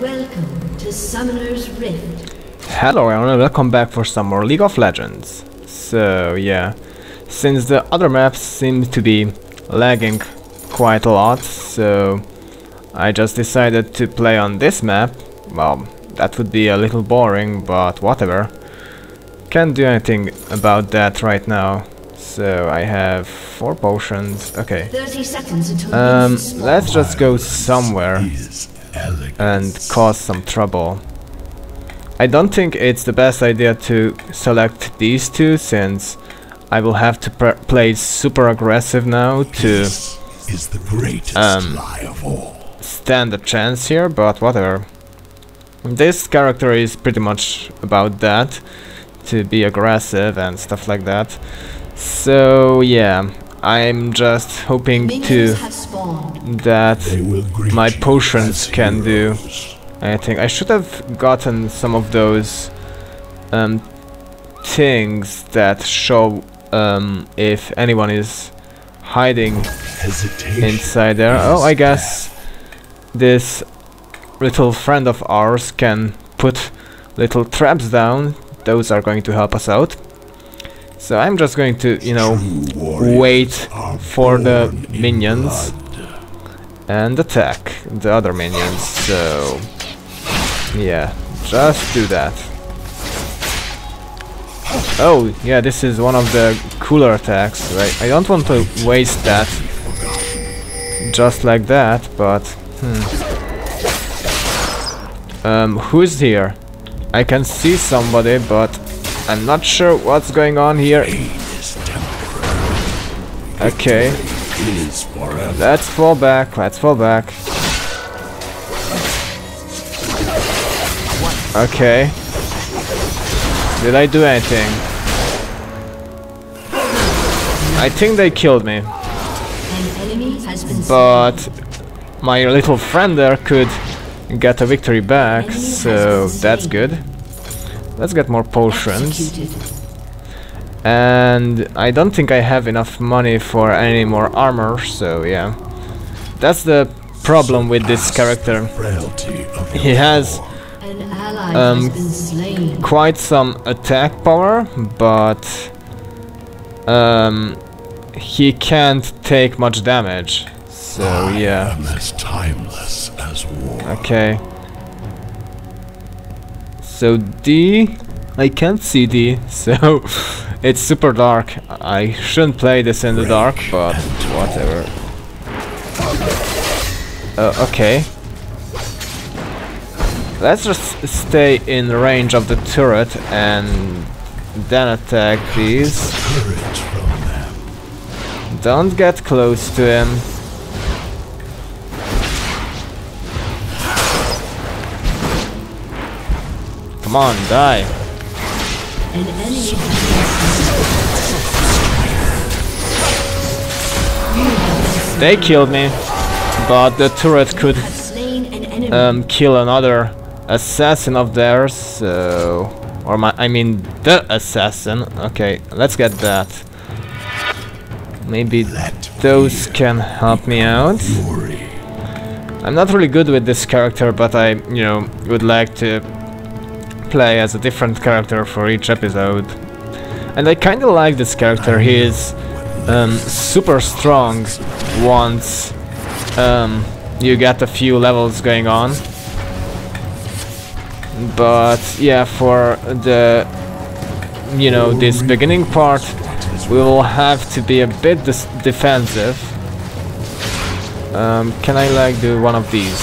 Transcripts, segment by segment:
Welcome to Summoner's Rift. Hello everyone, welcome back for some more League of Legends. So yeah, since the other maps seem to be lagging quite a lot, so I just decided to play on this map. Well, that would be a little boring, but whatever. Can't do anything about that right now. So I have four potions. Okay. 30 seconds until Um, let's just go somewhere is elegant. And cause some trouble. I don't think it's the best idea to select these two since I will have to play super aggressive now to is the greatest Um, lie of all. stand a chance here, but whatever. This character is pretty much about that, to be aggressive and stuff like that. So yeah, I'm just hoping to that They will greet my potions can do heroes. I think I should have gotten some of those um, things that show um, if anyone is hiding Hesitation. inside there. Oh, I guess this little friend of ours can put little traps down. Those are going to help us out. So I'm just going to, you know, wait for the minions and attack the other minions. So yeah, just do that. Oh, yeah, this is one of the cooler attacks, right? I don't want to waste that just like that, but hmm. Um, who's here? I can see somebody, but I'm not sure what's going on here. Okay, let's fall back, let's fall back. Okay. Did I do anything? I think they killed me, but my little friend there could get a victory back, so that's good. Let's get more potions. And I don't think I have enough money for any more armor, so yeah. That's the problem with this character. He has Um, has been slain. quite some attack power, but um, he can't take much damage. So yeah, as timeless as war. okay. So D, I can't see D, so it's super dark. I shouldn't play this in the dark, but whatever. Uh, okay. Let's just stay in range of the turret and then attack these. Courage from them. Don't get close to him. Come on, die. An enemy has They killed me, but the turret could have slain an enemy. um, kill another assassin of theirs, so... Or my, I mean, the assassin. Okay, let's get that. Maybe Let those can help me out. fury. I'm not really good with this character, but I, you know, would like to play as a different character for each episode. And I kinda like this character, he is um, super strong once um, you get a few levels going on. But yeah, for the, you know, this beginning part, we will have to be a bit defensive. Um, can I like do one of these?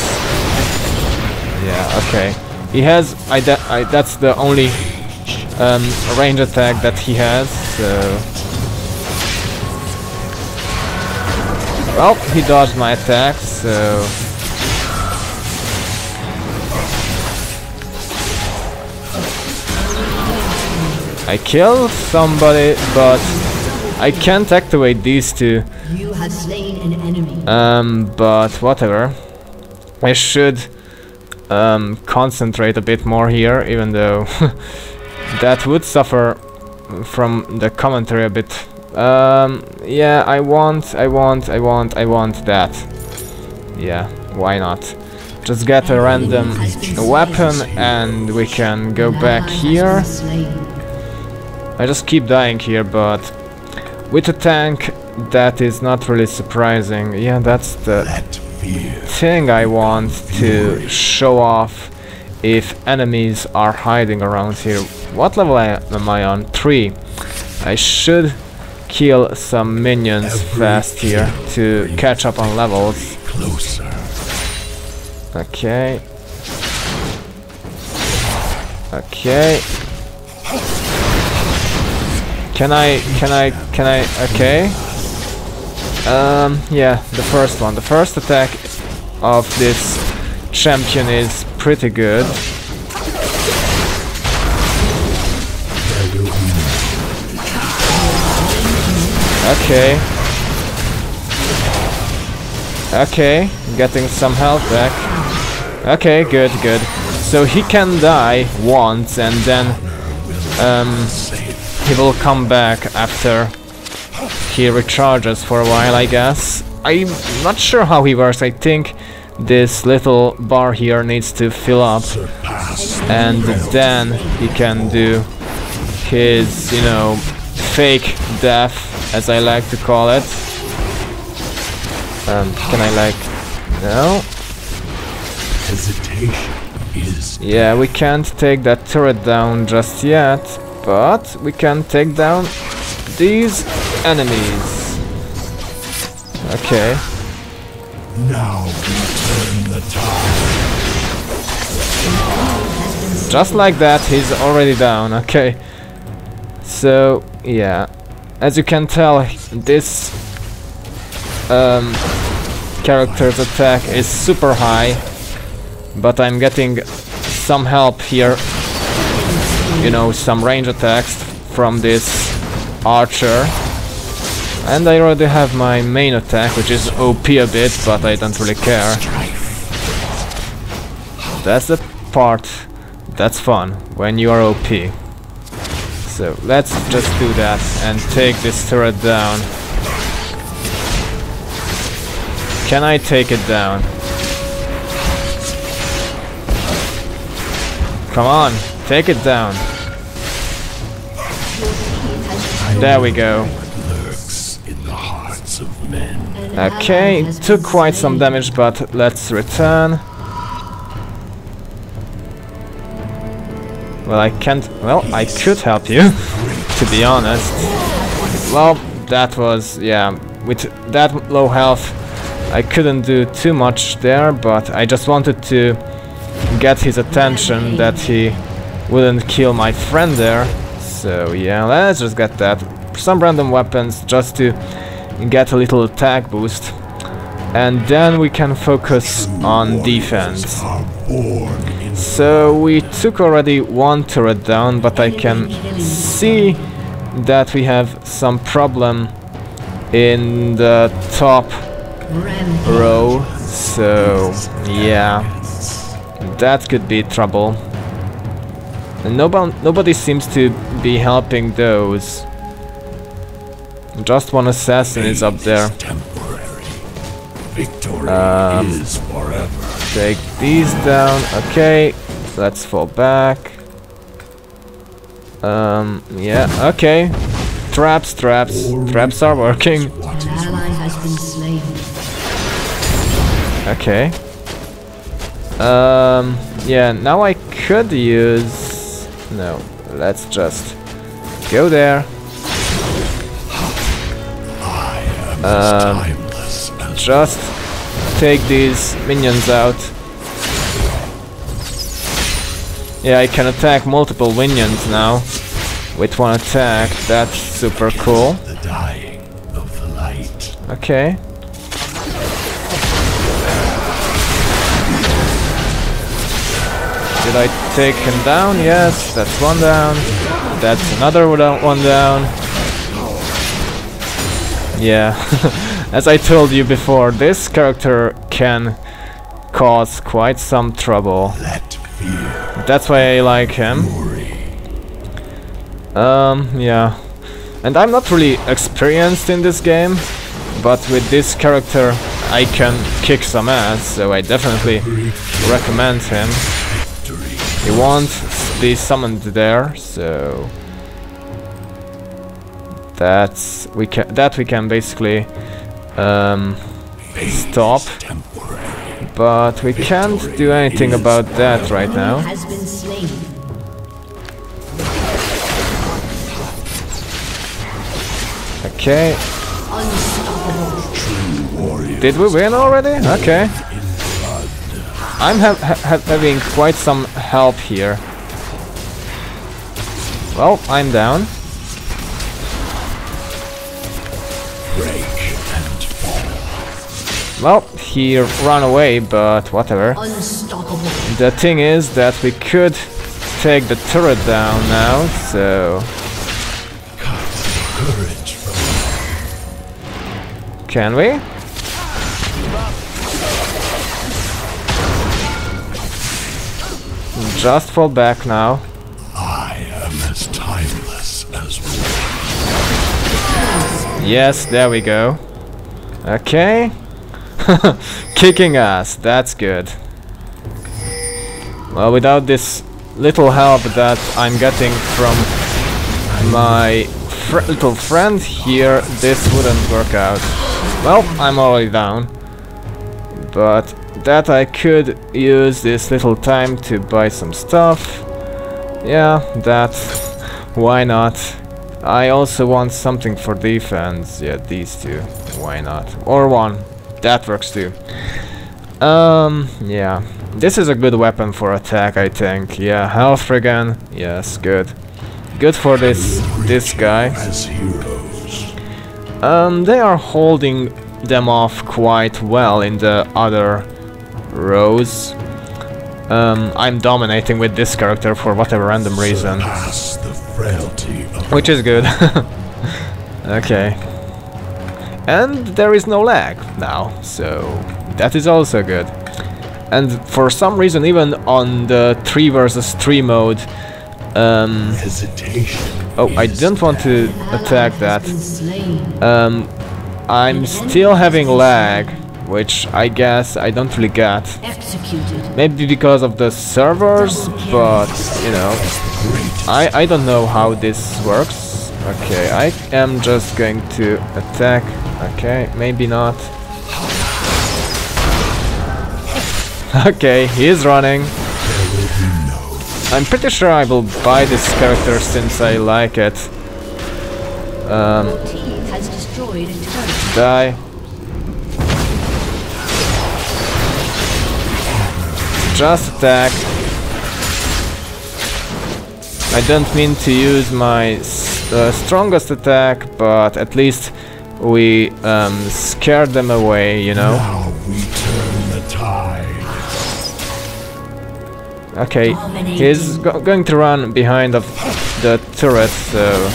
Yeah, okay. He has, I, I that's the only um, range attack that he has, so... Well, he dodged my attack, so... I killed somebody, but I can't activate these two. you have slain an enemy. Um, but whatever. I should um, concentrate a bit more here, even though that would suffer from the commentary a bit. Um, yeah, I want, I want, I want, I want that. Yeah, why not? just get a random weapon and we can go back here. I just keep dying here, but with a tank that is not really surprising. Yeah, that's the Thing I want to show off if enemies are hiding around here. What level am I on? 3. I should kill some minions fast here to catch up on levels. closer. Okay. Okay. Can I, can I, can I, okay. Um, yeah, the first one. The first attack of this champion is pretty good. Okay. Okay, getting some health back. Okay, good, good. So he can die once and then um, he will come back after he recharges for a while, I guess. I'm not sure how he works. I think this little bar here needs to fill up and then he can do his, you know, fake death, as I like to call it. Um, can I like... No? hesitation is Yeah, we can't take that turret down just yet, but we can take down these enemies. Okay. now return the tide. Just like that, he's already down, okay. So, yeah. As you can tell, this um, character's attack is super high, but I'm getting some help here, you know, some range attacks from this archer. And I already have my main attack, which is OP a bit, but I don't really care. That's the part that's fun, when you are OP. So let's just do that and take this turret down. Can I take it down? Come on, take it down. There we go. Okay, took quite some damage, but let's return. Well, I can't... Well, I could help you, to be honest. Well, that was... yeah, with that low health, I couldn't do too much there, but I just wanted to get his attention that he wouldn't kill my friend there. So yeah, let's just get that. Some random weapons just to get a little attack boost. And then we can focus on defense. So we took already one turret down, but I can see that we have some problem in the top row. So yeah, that could be trouble. And nobody, nobody seems to be helping those. Just one assassin is up there. is temporary. Victory Um, is forever. Take these down. Okay, let's fall back. Um, yeah, okay. Traps, traps, traps are working. What An is ally has been slain. Okay. Um, yeah, now I could use... No, let's just go there. Um, as Just take these minions out. Yeah, I can attack multiple minions now with one attack. That's super cool. the dying of the light. Okay. Did I take him down? Yes, that's one down. That's another one down. Yeah, as I told you before, this character can cause quite some trouble. That's why I like him. Um, yeah. And I'm not really experienced in this game, but with this character I can kick some ass, so I definitely recommend him. He won't be summoned there, so that's we can that we can basically um, stop, but we can't do anything about that right now. Okay, did we win already? Okay. I'm ha ha- having quite some help here. Well, I'm down. Well, he ran away, but whatever. Unstoppable. The thing is that we could take the turret down now, so can we? Just fall back now. I am as timeless as war. Yes, there we go. Okay. Kicking ass, that's good. Well, without this little help that I'm getting from my fr little friend here, this wouldn't work out. Well, I'm already down. But that I could use this little time to buy some stuff. Yeah, that. Why not? I also want something for defense. Yeah, these two. Why not? Or one. That works too. Um, yeah. This is a good weapon for attack, I think. Yeah, health again. Yes, good. Good for this this guy. Um, they are holding them off quite well in the other rows. Um, I'm dominating with this character for whatever random reason. Surpass the frailty of Which is good. okay. And there is no lag now, so that is also good. And for some reason, even on the 3 versus 3 mode, um, oh, I didn't want to attack that. Um, I'm still having lag, which I guess I don't really get. Maybe because of the servers, but you know, I I don't know how this works. Okay, I am just going to attack. Okay, maybe not. Okay, he's running. There will be no I'm pretty sure I will buy this character since I like it. Um, Your team has destroyed a turret. die. Just attack. I don't mean to use my uh, strongest attack, but at least we um, scared them away, you know? Now we turn the tide. Okay, he's go going to run behind of the turret, so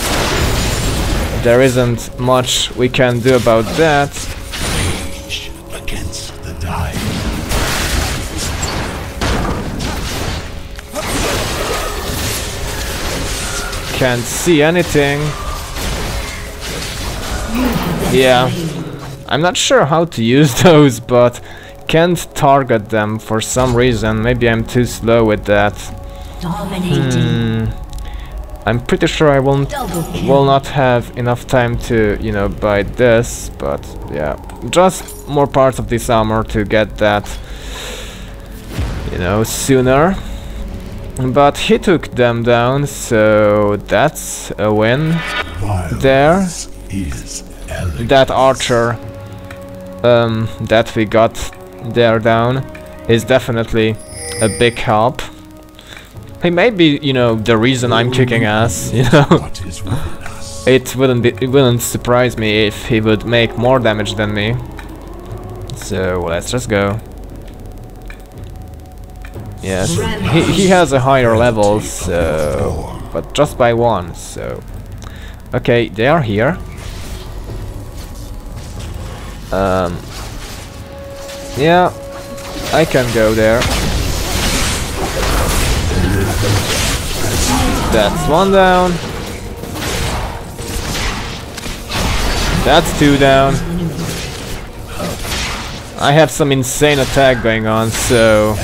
there isn't much we can do about that. Rage against the tide. Can't see anything. Yeah, I'm not sure how to use those, but can't target them for some reason. Maybe I'm too slow with that. Hmm. I'm pretty sure I won't will not have enough time to, you know, buy this, but yeah, just more parts of this armor to get that, you know, sooner. But he took them down, so that's a win. There. Violence is elegant. That archer um, that we got there down is definitely a big help. He may be, you know, the reason I'm kicking ass, you know. What is within us? It wouldn't be, it wouldn't surprise me if he would make more damage than me. So let's just go. Yes, he, he has a higher level, so but just by one. So okay, they are here. Um, yeah, I can go there. That's one down. That's two down. I have some insane attack going on, so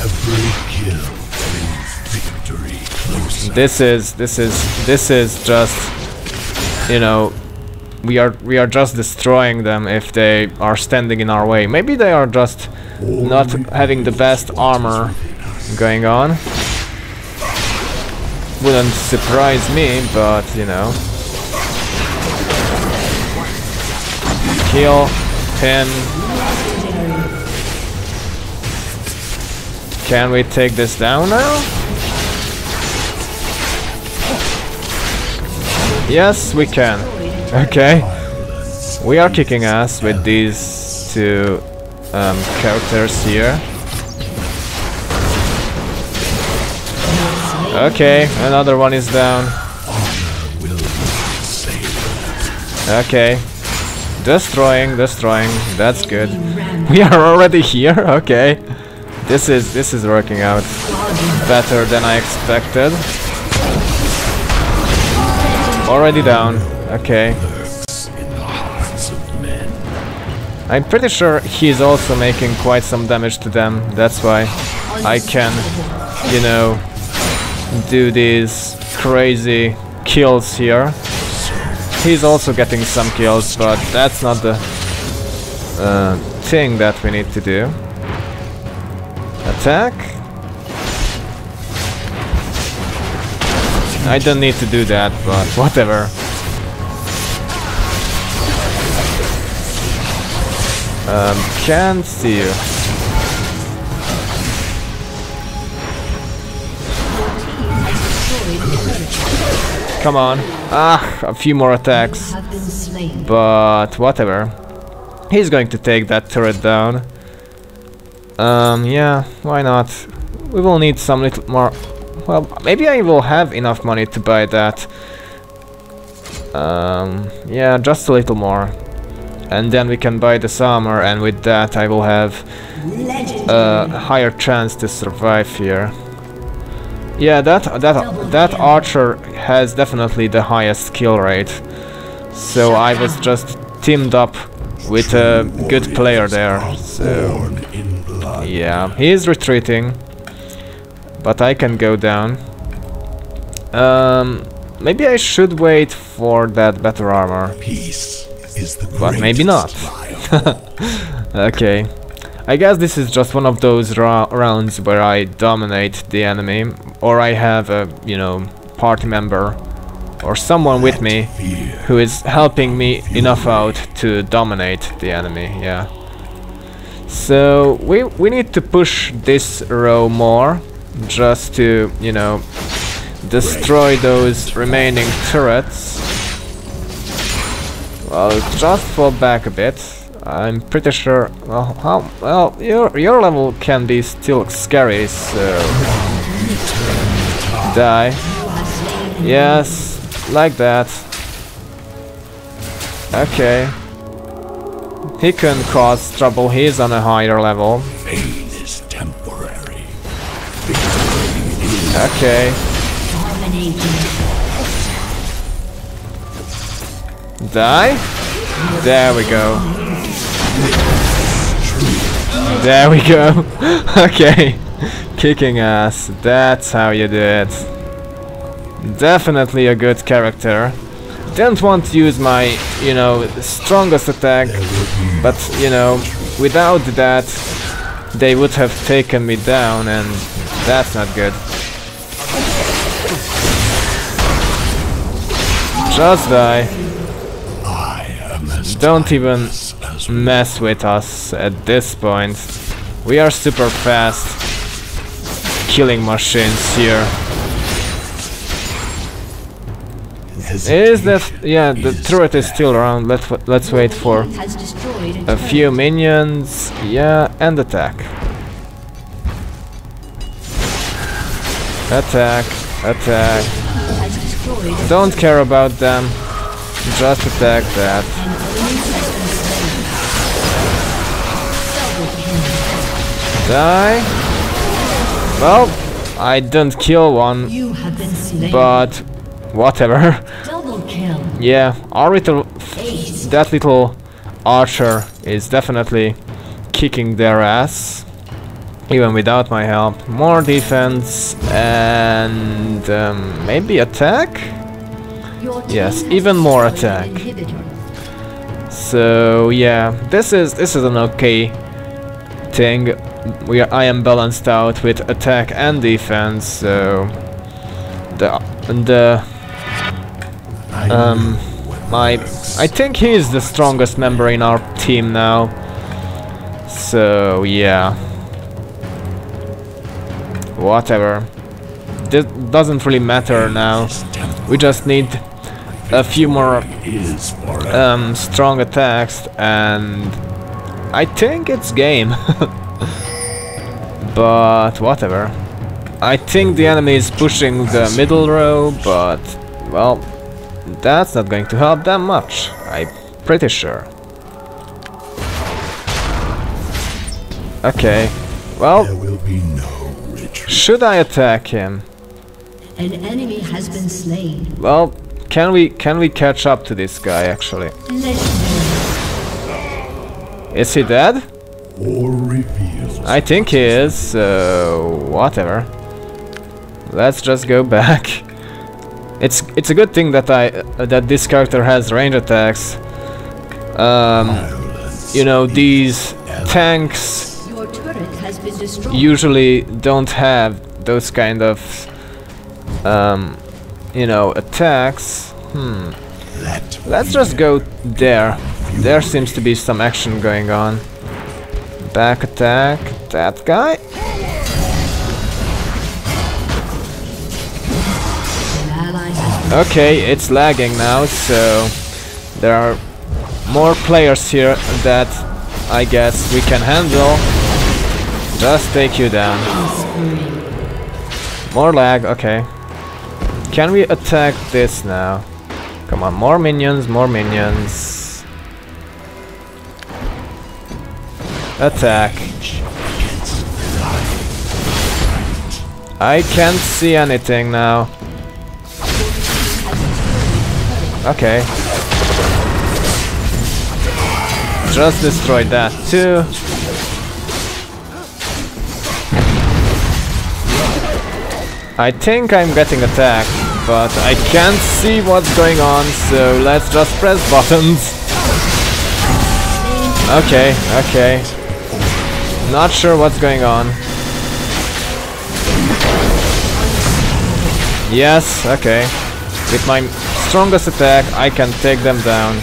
this is this is this is just you know we are we are just destroying them if they are standing in our way. Maybe they are just not having the best armor going on. Wouldn't surprise me, but you know. Kill him. Can we take this down now? Yes, we can. Okay. We are kicking ass with these two um, characters here. Okay, another one is down. Okay. Destroying, destroying. That's good. We are already here. Okay. This is this is working out better than I expected. Already down. Okay. I'm pretty sure he's also making quite some damage to them. That's why I can, you know, do these crazy kills here. He's also getting some kills, but that's not the uh, thing that we need to do. Attack. I don't need to do that, but whatever. Um, can't see you. Come on. Ah, a few more attacks. But whatever. He's going to take that turret down. Um, yeah, why not? We will need some little more... Well, maybe I will have enough money to buy that. Um, yeah, just a little more. And then we can buy the armor and with that I will have a higher chance to survive here. Yeah, that that that archer has definitely the highest kill rate. So I was just teamed up with a good player there. So Born in blood. yeah, he is retreating, but I can go down. Um, maybe I should wait for that better armor. Peace is the But maybe not. Okay. I guess this is just one of those ra rounds where I dominate the enemy, or I have a, you know, party member or someone with me who is helping me enough out to dominate the enemy, yeah. So we we need to push this row more just to, you know, destroy those remaining turrets. Well, just fall back a bit. I'm pretty sure. Well, how, well, your your level can be still scary, so die. Yes, like that. Okay. He can cause trouble. He's on a higher level. pain is temporary. Okay. Die. There we go. There we go. okay. Kicking ass. That's how you do it. Definitely a good character. Don't want to use my, you know, strongest attack, but, you know, without that, they would have taken me down, and that's not good. Just die. Don't even mess with us at this point. We are super fast killing machines here. Is that yeah? The turret is still around. Let's let's wait for a, few minions. Yeah, and attack. Attack, attack. Don't care about them. Just attack that. An enemy has been slain. Double kill. Die. Well, I didn't kill one, You have been slain. but whatever. Yeah, our little that little archer is definitely kicking their ass. Even without my help. More defense and um, maybe attack? Yes, even more attack. So yeah, this is this is an okay thing. We are, I am balanced out with attack and defense. So the the I um my. I think he is the strongest member in our team now. So yeah. Whatever. This doesn't really matter now. We just need a few more um, strong attacks and I think it's game. but whatever. I think the enemy is pushing the middle row, but well, that's not going to help them much. I'm pretty sure. Okay. Well, there will be no should I attack him? An enemy has been slain. Well, can we can we catch up to this guy actually? Is he dead? War. I think he is, so whatever. Let's just go back. It's it's a good thing that I uh, that this character has range attacks. Um, you know these tanks Your turret has been destroyed. usually don't have those kind of um, you know attacks. Hmm. Let Let's just go there. There seems to be some action going on. Back attack, that guy. An ally has Okay, it's lagging now, so there are more players here that I guess we can handle. Just take you down. More lag, okay. Can we attack this now? Come on, more minions, more minions. Attack. I can't see anything now. Okay. Just destroyed that too. I think I'm getting attacked, but I can't see what's going on, so let's just press buttons. Okay, okay. Not sure what's going on. Yes, okay. With my strongest attack, I can take them down.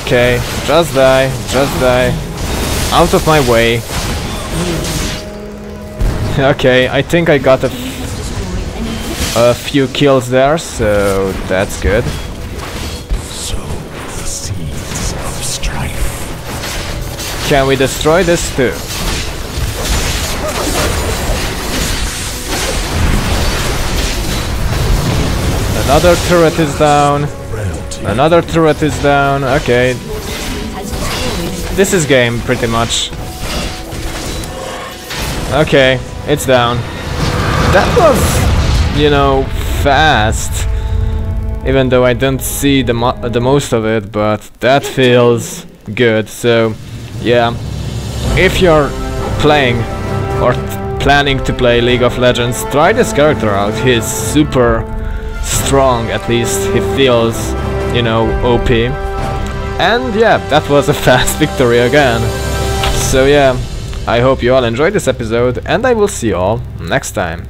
Okay, just die, just die. Out of my way. okay, I think I got a, a few kills there, so that's good. Can we destroy this too? Another turret is down. Another turret is down. Okay, this is game pretty much. Okay, it's down. That was, you know, fast. Even though I don't see the mo the most of it, but that feels good. So, yeah, if you're playing or planning to play League of Legends, try this character out. He's super strong, at least he feels, you know, OP. And yeah, that was a fast victory again. So yeah, I hope you all enjoyed this episode, and I will see you all next time.